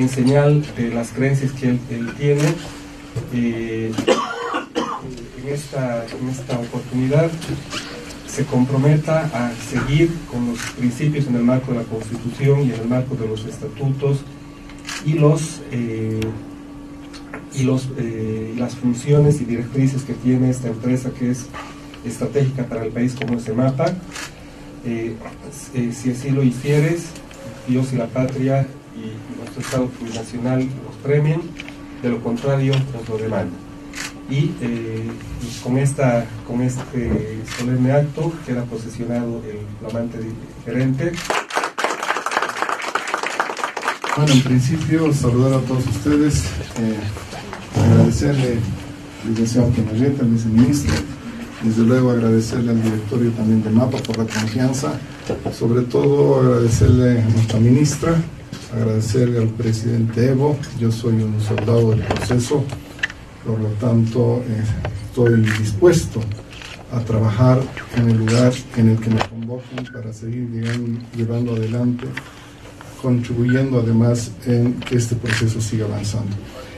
en señal de las creencias que él, tiene. Eh, en, esta, en esta oportunidad se comprometa a seguir con los principios en el marco de la Constitución y en el marco de los estatutos y los eh, y los eh, las funciones y directrices que tiene esta empresa que es estratégica para el país como ese mapa eh, si así lo hicieres Dios y la patria y nuestro Estado plurinacional los premien de lo contrario nos lo demandan. Y, con esta con este solemne acto queda posesionado el flamante gerente. Bueno, en principio, saludar a todos ustedes, eh, agradecerle licenciado Penarreta, al viceministro, desde luego agradecerle al directorio también de MAPA por la confianza, sobre todo agradecerle a nuestra ministra, agradecerle al presidente Evo, yo soy un soldado del proceso, por lo tanto eh, estoy dispuesto a trabajar en el lugar en el que me convoquen para seguir llevando adelante contribuyendo además en que este proceso siga avanzando.